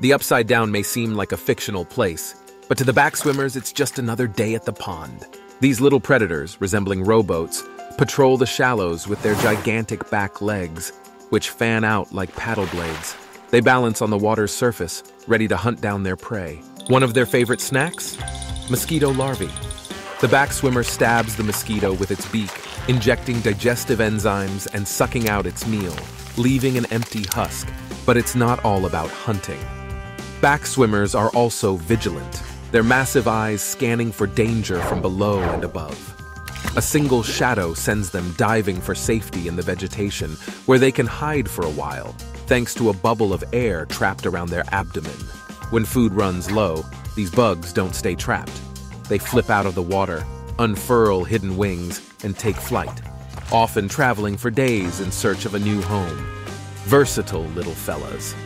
The Upside Down may seem like a fictional place, but to the backswimmers, it's just another day at the pond. These little predators, resembling rowboats, patrol the shallows with their gigantic back legs, which fan out like paddle blades. They balance on the water's surface, ready to hunt down their prey. One of their favorite snacks? Mosquito larvae. The back swimmer stabs the mosquito with its beak, injecting digestive enzymes and sucking out its meal, leaving an empty husk. But it's not all about hunting. Backswimmers are also vigilant, their massive eyes scanning for danger from below and above. A single shadow sends them diving for safety in the vegetation, where they can hide for a while, thanks to a bubble of air trapped around their abdomen. When food runs low, these bugs don't stay trapped. They flip out of the water, unfurl hidden wings, and take flight, often traveling for days in search of a new home. Versatile little fellas.